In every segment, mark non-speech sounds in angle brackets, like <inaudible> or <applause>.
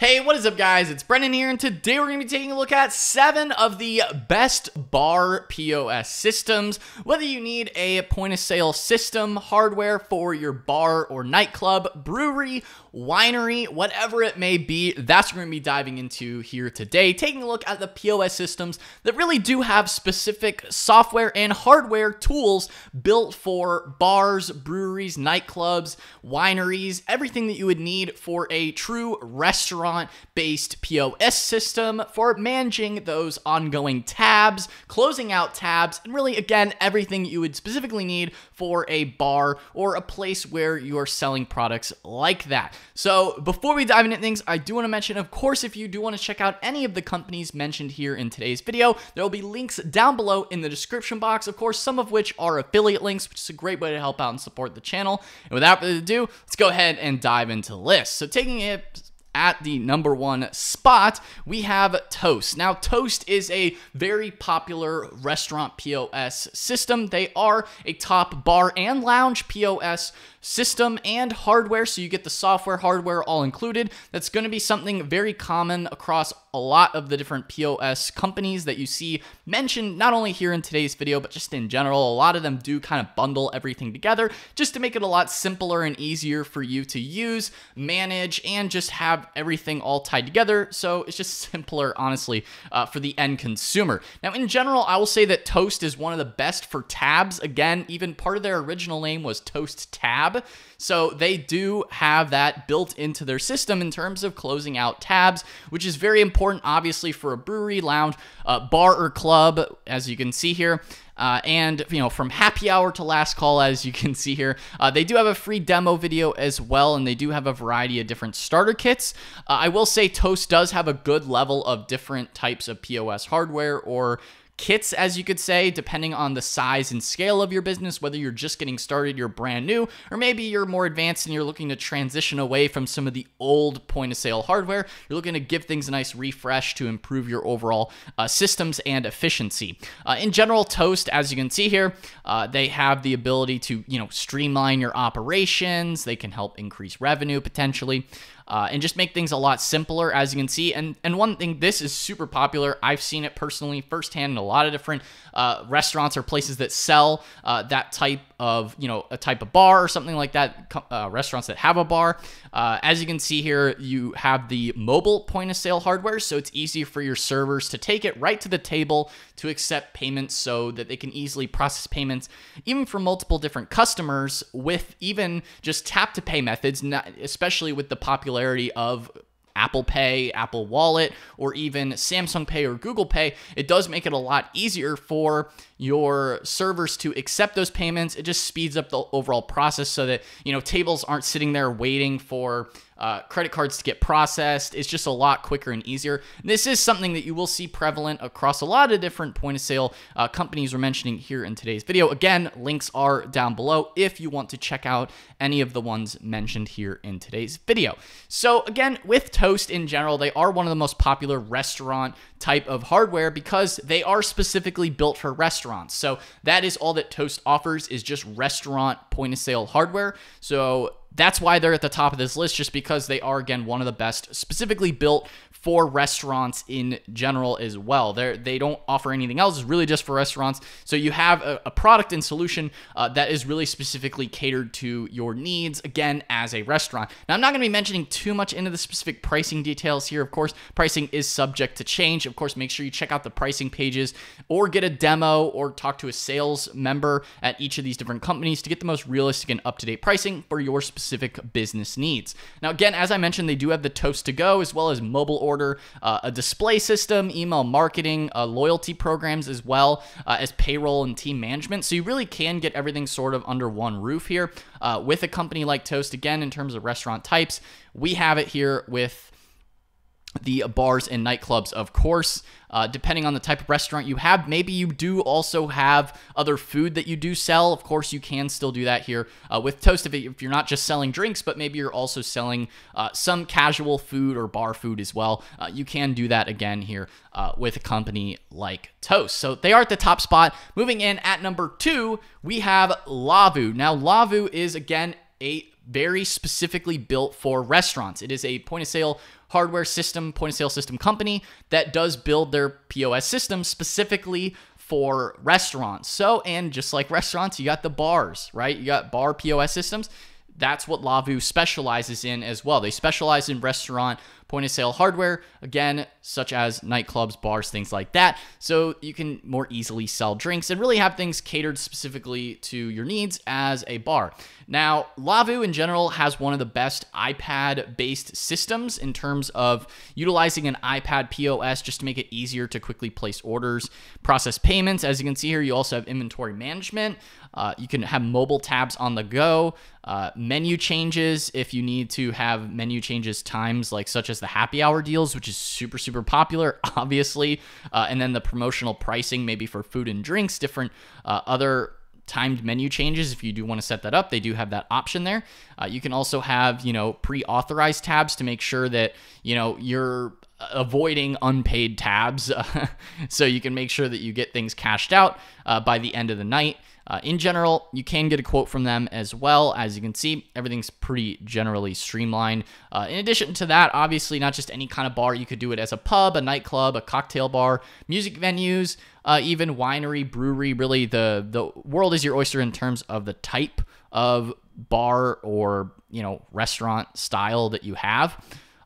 Hey, what is up, guys? It's Brennan here, and today we're going to be taking a look at seven of the best bar POS systems. Whether you need a point of sale system, hardware for your bar or nightclub, brewery, winery, whatever it may be, that's what we're going to be diving into here today. Taking a look at the POS systems that really do have specific software and hardware tools built for bars, breweries, nightclubs, wineries, everything that you would need for a true restaurant restaurant based POS system for managing those ongoing tabs, closing out tabs, and really, again, everything you would specifically need for a bar or a place where you're selling products like that. So, before we dive into things, I do want to mention, of course, if you do want to check out any of the companies mentioned here in today's video, there will be links down below in the description box, of course, some of which are affiliate links, which is a great way to help out and support the channel. And without further ado, let's go ahead and dive into the list. So, taking it at the number one spot, we have Toast. Now, Toast is a very popular restaurant POS system. They are a top bar and lounge POS system and hardware, so you get the software, hardware all included. That's going to be something very common across a lot of the different POS companies that you see mentioned, not only here in today's video, but just in general. A lot of them do kind of bundle everything together just to make it a lot simpler and easier for you to use, manage, and just have everything all tied together. So it's just <laughs> simpler, honestly, uh, for the end consumer. Now, in general, I will say that Toast is one of the best for tabs. Again, even part of their original name was Toast Tab. So they do have that built into their system in terms of closing out tabs, which is very important, obviously, for a brewery, lounge, uh, bar, or club, as you can see here. Uh, and you know from happy hour to last call as you can see here. Uh, they do have a free demo video as well and they do have a variety of different starter kits. Uh, i will say toast does have a good level of different types of pos hardware or kits, as you could say, depending on the size and scale of your business, whether you're just getting started, you're brand new, or maybe you're more advanced and you're looking to transition away from some of the old point of sale hardware. You're looking to give things a nice refresh to improve your overall uh, systems and efficiency. Uh, in general, Toast, as you can see here, uh, they have the ability to, you know, streamline your operations. They can help increase revenue potentially uh, and just make things a lot simpler, as you can see. And and one thing, this is super popular. I've seen it personally firsthand in a lot of different uh, restaurants or places that sell uh, that type of you know a type of bar or something like that. Uh, restaurants that have a bar. Uh, as you can see here, you have the mobile point of sale hardware, so it's easy for your servers to take it right to the table to accept payments, so that they can easily process payments, even for multiple different customers with even just tap to pay methods, not, especially with the popularity of Apple Pay, Apple Wallet, or even Samsung Pay or Google Pay, it does make it a lot easier for your servers to accept those payments. It just speeds up the overall process so that, you know, tables aren't sitting there waiting for uh, credit cards to get processed. It's just a lot quicker and easier. This is something that you will see prevalent across a lot of different point of sale uh, companies we're mentioning here in today's video. Again, links are down below if you want to check out any of the ones mentioned here in today's video. So again, with Toast in general, they are one of the most popular restaurant type of hardware because they are specifically built for restaurants. So that is all that Toast offers is just restaurant point of sale hardware. So that's why they're at the top of this list, just because they are, again, one of the best specifically built for restaurants in general as well. They they don't offer anything else. It's really just for restaurants. So you have a, a product and solution uh, that is really specifically catered to your needs, again, as a restaurant. Now, I'm not going to be mentioning too much into the specific pricing details here. Of course, pricing is subject to change. Of course, make sure you check out the pricing pages or get a demo or talk to a sales member at each of these different companies to get the most realistic and up-to-date pricing for your specific business needs. Now, again, as I mentioned, they do have the Toast to Go as well as mobile order, uh, a display system, email marketing, uh, loyalty programs, as well uh, as payroll and team management. So you really can get everything sort of under one roof here uh, with a company like Toast. Again, in terms of restaurant types, we have it here with the bars and nightclubs, of course. Uh, depending on the type of restaurant you have, maybe you do also have other food that you do sell. Of course, you can still do that here uh, with Toast if, you're not just selling drinks, but maybe you're also selling uh, some casual food or bar food as well. Uh, you can do that again here uh, with a company like Toast. So they are at the top spot. Moving in at number two, we have Lavu. Now, Lavu is again a very specifically built for restaurants. It is a point of sale hardware system, point of sale system company that does build their POS system specifically for restaurants. So, and just like restaurants, you got the bars, right? You got bar POS systems. That's what Lavu specializes in as well. They specialize in restaurant point of sale hardware, again, such as nightclubs, bars, things like that. So you can more easily sell drinks and really have things catered specifically to your needs as a bar. Now, Lavu in general has one of the best iPad based systems in terms of utilizing an iPad POS just to make it easier to quickly place orders, process payments. As you can see here, you also have inventory management. Uh, you can have mobile tabs on the go, uh, menu changes if you need to have menu changes times like such as the happy hour deals, which is super super popular, <laughs> obviously, uh, and then the promotional pricing maybe for food and drinks, different uh, other timed menu changes if you do want to set that up they do have that option there. Uh, you can also have you know pre-authorized tabs to make sure that you know you're avoiding unpaid tabs. <laughs> So you can make sure that you get things cashed out uh, by the end of the night uh, in general, you can get a quote from them as well. As you can see, everything's pretty generally streamlined. Uh, in addition to that, obviously, not just any kind of bar. You could do it as a pub, a nightclub, a cocktail bar, music venues, uh, even winery, brewery. Really, the the world is your oyster in terms of the type of bar or you know restaurant style that you have.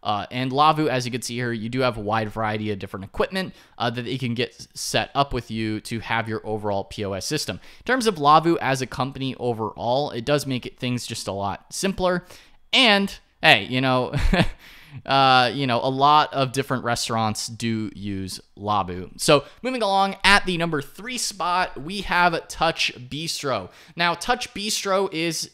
Uh, and Lavu, as you can see here, you do have a wide variety of different equipment uh, that you can get set up with you to have your overall POS system. In terms of Lavu as a company overall, it does make it, things just a lot simpler. And hey, you know. <laughs> Uh, you know, a lot of different restaurants do use Lavu. So, moving along at the number three spot, we have TouchBistro. Now, TouchBistro is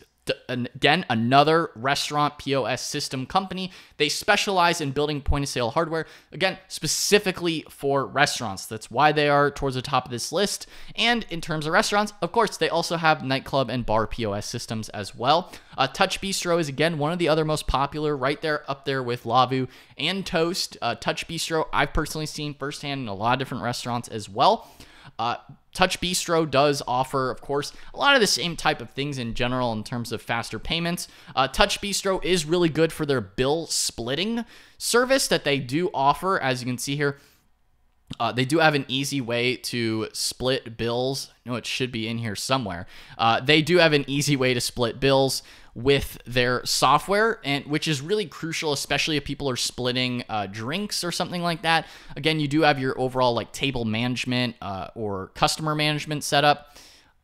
again another restaurant POS system company. They specialize in building point of sale hardware, again, specifically for restaurants. That's why they are towards the top of this list. And in terms of restaurants, of course, they also have nightclub and bar POS systems as well. Uh, TouchBistro is again one of the other most popular, right there up there with Lavu and Toast. Uh, TouchBistro, I've personally seen firsthand in a lot of different restaurants as well. Uh, TouchBistro does offer, of course, a lot of the same type of things in general in terms of faster payments. Uh, TouchBistro is really good for their bill splitting service that they do offer. As you can see here, uh, they do have an easy way to split bills. Know it should be in here somewhere. Uh, they do have an easy way to split bills with their software, and which is really crucial, especially if people are splitting uh, drinks or something like that. Again, you do have your overall like table management uh, or customer management setup.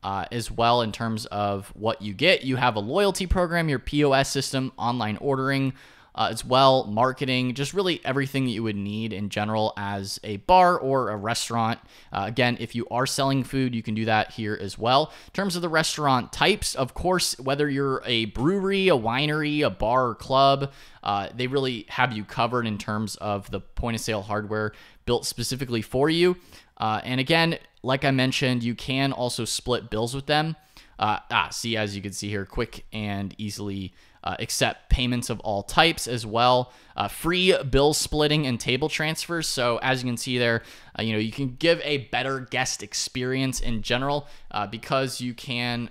Uh, as well, in terms of what you get, you have a loyalty program, your POS system, online ordering, uh, as well, marketing, just really everything that you would need in general as a bar or a restaurant. Uh, again, if you are selling food, you can do that here as well. In terms of the restaurant types, of course, whether you're a brewery, a winery, a bar, or club, uh, they really have you covered in terms of the point of sale hardware built specifically for you. Uh, and again, like I mentioned, you can also split bills with them. Uh, ah, see, as you can see here, quick and easily uh, accept payments of all types as well. Uh, free bill splitting and table transfers. So as you can see there, uh, you know you can give a better guest experience in general uh, because you can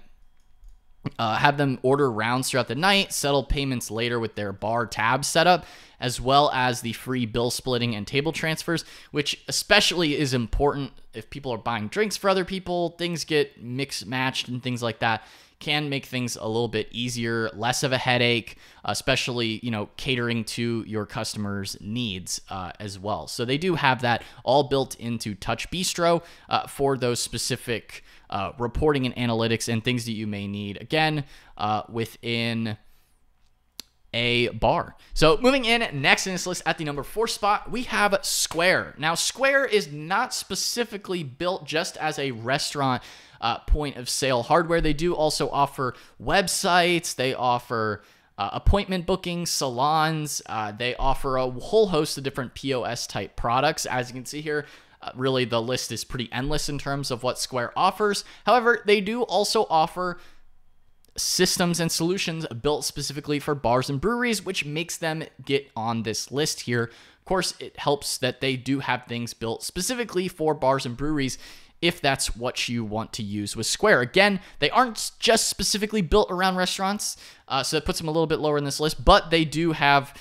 uh, have them order rounds throughout the night, settle payments later with their bar tab setup, as well as the free bill splitting and table transfers, which especially is important if people are buying drinks for other people. Things get mixed matched and things like that can make things a little bit easier, less of a headache, especially you know catering to your customers' needs uh, as well. So they do have that all built into TouchBistro uh, for those specific uh, reporting and analytics and things that you may need. Again, uh, within a bar. So moving in next in this list at the number four spot, we have Square. Now, Square is not specifically built just as a restaurant uh, point of sale hardware. They do also offer websites. They offer uh, appointment booking, salons. Uh, they offer a whole host of different POS type products. As you can see here, uh, really the list is pretty endless in terms of what Square offers. However, they do also offer systems and solutions built specifically for bars and breweries, which makes them get on this list here. Of course, it helps that they do have things built specifically for bars and breweries if that's what you want to use with Square. Again, they aren't just specifically built around restaurants, uh, so it puts them a little bit lower in this list, but they do have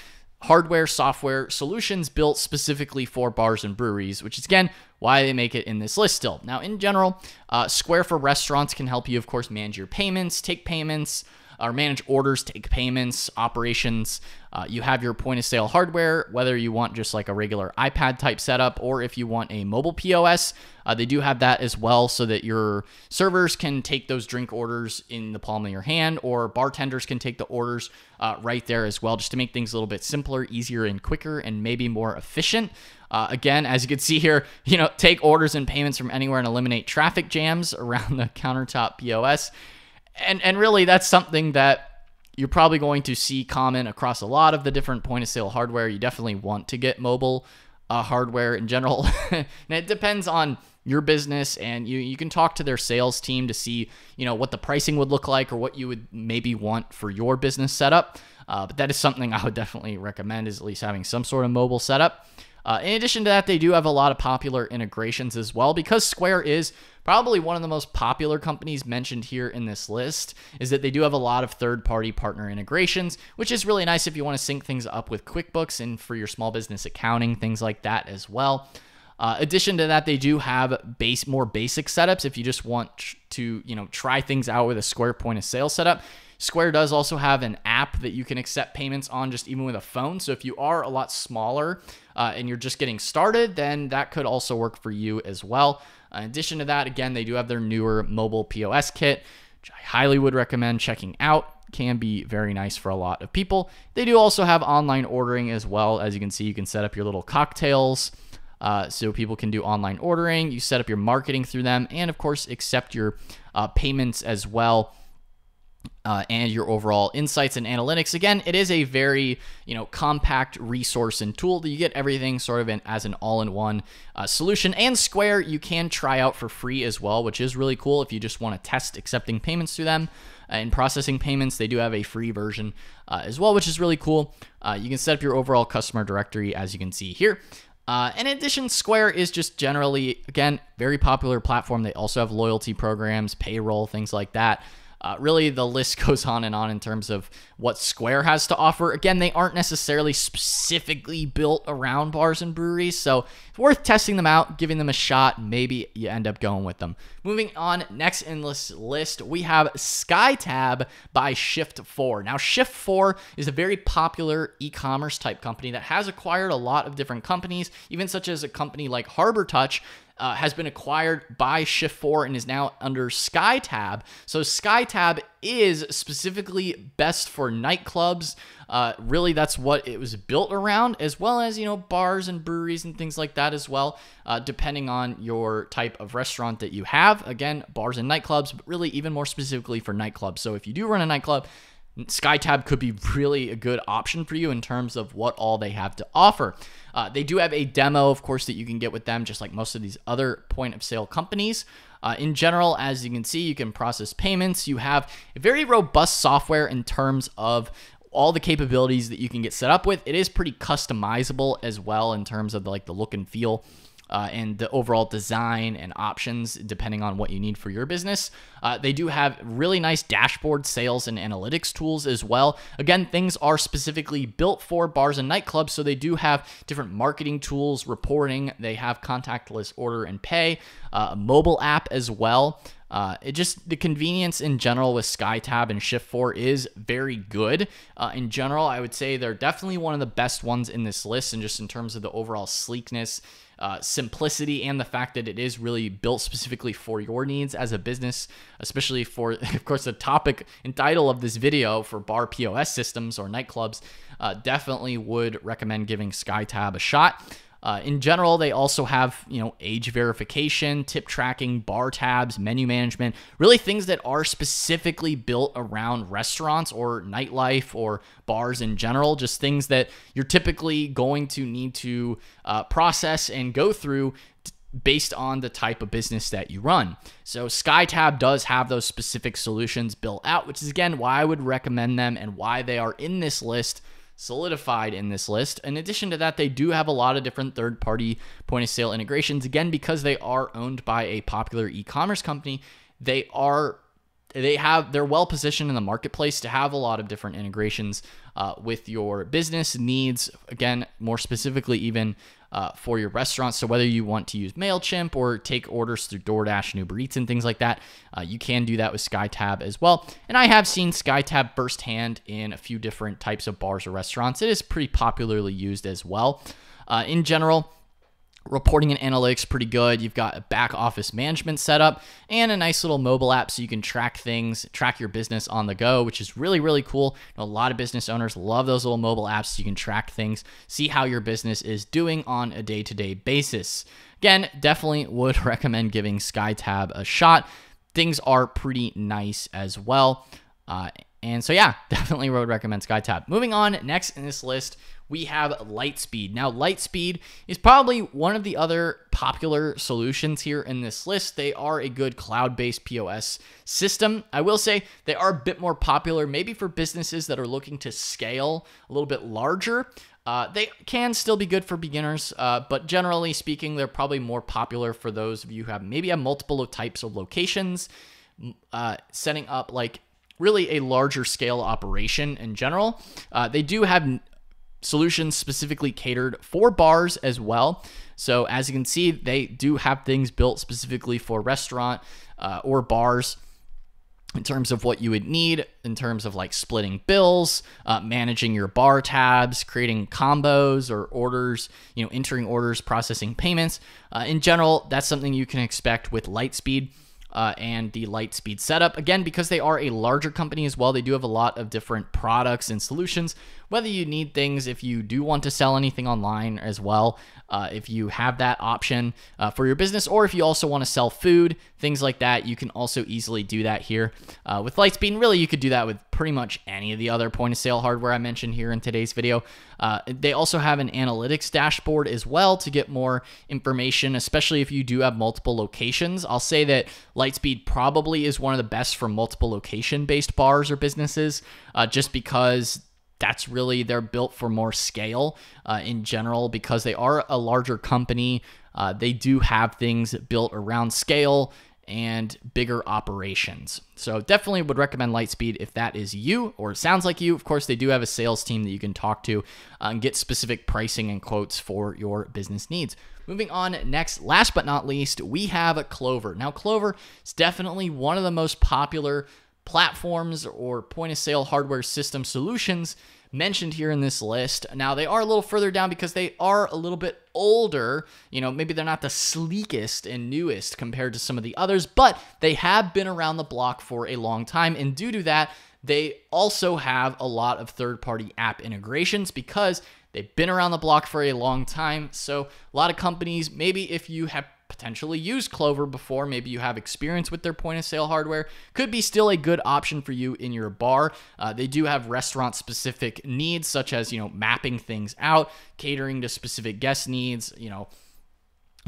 hardware, software solutions built specifically for bars and breweries, which is again why they make it in this list still. Now, in general, uh, Square for restaurants can help you, of course, manage your payments, take payments, or manage orders, take payments, operations. Uh, you have your point of sale hardware, whether you want just like a regular iPad type setup or if you want a mobile POS, uh, they do have that as well so that your servers can take those drink orders in the palm of your hand or bartenders can take the orders uh, right there as well, just to make things a little bit simpler, easier, and quicker and maybe more efficient. Uh, again, as you can see here, <laughs> you know, take orders and payments from anywhere and eliminate traffic jams <laughs> around the countertop POS and and really that's something that you're probably going to see common across a lot of the different point of sale hardware. You definitely want to get mobile uh, hardware in general, <laughs> and it depends on your business and you you can talk to their sales team to see you know what the pricing would look like or what you would maybe want for your business setup. Uh, but that is something <laughs> I would definitely recommend is at least having some sort of mobile setup. Uh, in addition to that, they do have a lot of popular integrations as well because Square is probably one of the most popular companies mentioned here in this list is that they do have a lot of third-party partner integrations, which is really nice if you want to sync things up with QuickBooks and for your small business accounting, things like that as well. Uh, addition to that, they do have base more basic setups if you just want to you know try things out with a Square point of sale setup. Square does also have an app that you can accept payments on just even with a phone. So if you are a lot smaller uh, and you're just getting started, then that could also work for you as well. Uh, in addition to that, again, they do have their newer mobile POS kit, which I highly would recommend checking out. Can be very nice for a lot of people. They do also have online ordering as well. As you can see, you can set up your little cocktails. Uh, so people can do online ordering. You set up your marketing through them, and of course, accept your uh, payments as well uh, and your overall insights and analytics. Again, it is a very you know compact resource and tool that you get everything sort of in, as an all-in-one uh, solution. And Square you can try out for free as well, which is really cool if you just want to test accepting payments through them. Uh, and processing payments, they do have a free version uh, as well, which is really cool. Uh, you can set up your overall customer directory as you can see here. Uh, in addition, Square is just generally, again, very popular platform. They also have loyalty programs, payroll, things like that. Uh, really, the list <laughs> goes on and on in terms of what Square has to offer. Again, they aren't necessarily specifically built around bars and breweries, so it's worth testing them out, giving them a shot. Maybe you end up going with them. Moving on, next in this list, we have SkyTab by Shift4. Now, Shift4 is a very popular e commerce type company that has acquired a lot of different companies, even such as a company like Harbortouch uh, has been acquired by Shift4 and is now under SkyTab. So SkyTab is specifically best for nightclubs. Uh, really, that's what it was built around, as well as you know bars and breweries and things like that as well. Uh, depending on your type of restaurant that you have, again, bars and nightclubs, but really even more specifically for nightclubs. So if you do run a nightclub, SkyTab could be really a good option for you in terms of what all they have to offer. Uh, they do have a demo, of course, that you can get with them, just like most of these other point of sale companies. Uh, in general, as you can see, you can process payments. You have very robust software in terms of all the capabilities that you can get set up with. It is pretty customizable as well in terms of like the look and feel uh, and the overall design and options depending on what you need for your business. Uh, they do have really nice dashboard sales and analytics tools as well. Again, things are specifically built for bars and nightclubs, so they do have different marketing tools, reporting. They have contactless order and pay, uh, a mobile app as well. Uh, it just the convenience in general with SkyTab and Shift4 is very good. Uh, in general, I would say they're definitely one of the best ones in this list, and just in terms of the overall sleekness uh, simplicity and the fact that it is really built specifically for your needs as a business, especially for, <laughs> of course, the topic and title of this video for bar POS systems or nightclubs, uh, definitely would recommend giving SkyTab a shot. Uh, in general, they also have you know age verification, tip tracking, bar tabs, menu management, really things that are specifically built around restaurants or nightlife or bars in general. Just things that you're typically going to need to uh, process and go through. Based on the type of business that you run. So SkyTab does have those specific solutions built out, which is again why I would recommend them and why they are in this list solidified in this list. In addition to that, they do have a lot of different third party point of sale integrations. Again, because they are owned by a popular e commerce company, they are they have they're well positioned in the marketplace to have a lot of different integrations uh, with your business needs. Again more specifically even uh, for your restaurants. So whether you want to use mailchimp or take orders through doordash and uber eats and things like that uh, you can do that with skytab as well. And i have seen skytab firsthand in a few different types of bars or restaurants. It is pretty popularly used as well. Uh, in general reporting and analytics pretty good. You've got a back office management setup and a nice little mobile app so you can track things, track your business on the go, which is really, really cool. A lot of business owners love those little mobile apps so you can track things, see how your business is doing on a day to day basis. Again, definitely would <laughs> recommend giving SkyTab a shot. Things are pretty nice as well. Uh, and so, yeah, <laughs> definitely would recommend SkyTab. Moving on, next in this list, we have Lightspeed. Now, Lightspeed is probably one of the other popular solutions here in this list. They are a good cloud based POS system. I will say they are a bit more popular, maybe for businesses that are looking to scale a little bit larger. Uh, they can still be good for beginners, uh, but generally speaking, they're probably more popular for those of you who have maybe have multiple of types of locations, uh, setting up like really a larger scale operation in general. Uh, they do have solutions specifically catered for bars as well. So as you can see, they do have things built specifically for restaurant uh, or bars in terms of what you would need in terms of like splitting bills uh, managing your bar tabs creating combos or orders you know entering orders processing payments uh, in general that's something you can expect with lightspeed uh, and the Lightspeed setup. Again, because they are a larger company as well, they do have a lot of different products and solutions. Whether you need things, if you do want to sell anything online as well, uh, if you have that option uh, for your business, or if you also want to sell food, things like that, you can also easily do that here uh, with Lightspeed. Really, you could do that with pretty much any of the other point of sale hardware I mentioned here in today's video. Uh, they also have an analytics dashboard as well to get more information, especially if you do have multiple locations. I'll say that Lightspeed probably is one of the best for multiple location based bars or businesses, uh, just because that's really they're built for more scale uh, in general because they are a larger company. Uh, they do have things built around scale and bigger operations. So definitely would recommend Lightspeed if that is you or sounds like you. Of course, they do have a sales team that you can talk to uh, and get specific pricing and quotes for your business needs. Moving on next, last but not least, we have Clover. Now, Clover is definitely one of the most popular platforms or point of sale hardware system solutions mentioned here in this list. Now, they are a little further down because they are a little bit older. You know, maybe they're not the sleekest and newest compared to some of the others, but they have been around the block for a long time. And due to that, they also have a lot of third party app integrations because they've been around the block for a long time. So, a lot of companies, maybe if you have potentially used Clover before, maybe you have experience with their point of sale hardware, could be still a good option for you in your bar. Uh, they do have restaurant specific needs, such as, you know, mapping things out, catering to specific guest needs, you know,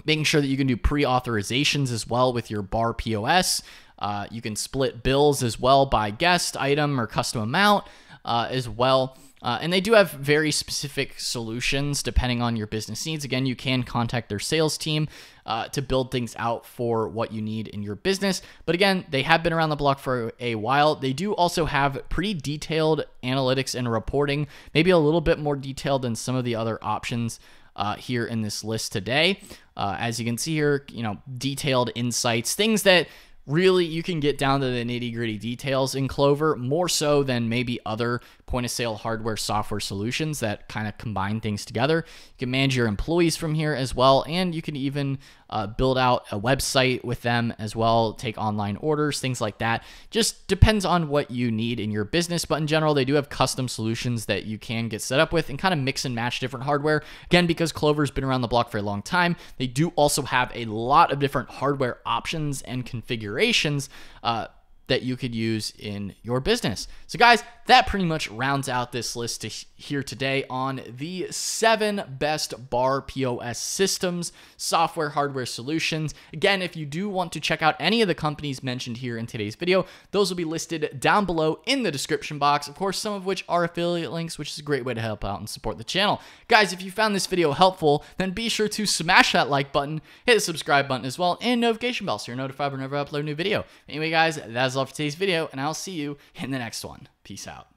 making sure that you can do pre authorizations as well with your bar POS. Uh, you can split bills as well by guest, item, or custom amount uh, as well. Uh, and they do have very specific solutions depending on your business needs. Again, you can contact their sales team uh, to build things out for what you need in your business. But again, they have been around the block for a while. They do also have pretty detailed analytics and reporting, maybe a little bit more detailed than some of the other options. Uh, here in this list today. Uh, as you can see here, you know, detailed insights, things that really you can get down to the nitty gritty details in Clover more so than maybe other point of sale hardware software solutions that kind of combine things together. You can manage your employees from here as well, and you can even uh, build out a website with them as well, take online orders, things like that. Just depends on what you need in your business, but in general, they do have custom solutions that you can get set up with and kind of mix and match different hardware. Again, because Clover's been around the block for a long time, they do also have a lot of different hardware options and configurations. Uh, that you could use in your business. So, guys, that pretty much rounds out this list to here today on the seven best bar POS systems, software, hardware solutions. Again, if you do want to check out any of the companies mentioned here in today's video, those will be listed down below in the description box. Of course, some of which are affiliate links, which is a great way to help out and support the channel. Guys, if you found this video helpful, then be sure to smash that like button, hit the subscribe button as well, and notification bell so you're notified whenever I upload a new video. Anyway, guys, that's all for today's video, and I'll see you in the next one. Peace out.